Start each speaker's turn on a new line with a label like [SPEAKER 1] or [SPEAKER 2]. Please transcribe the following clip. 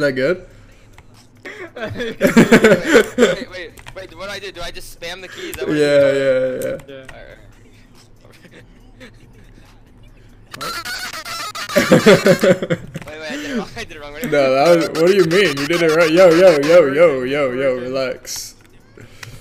[SPEAKER 1] that good?
[SPEAKER 2] wait, wait, wait, what do I do? Do I just spam the keys?
[SPEAKER 1] Yeah, yeah, yeah.
[SPEAKER 3] Yeah.
[SPEAKER 2] Alright. wait, wait, I did it wrong. I did it wrong. Ready?
[SPEAKER 1] no, that was, what do you mean? You did it right. Yo, yo, yo, yo, yo, yo, relax.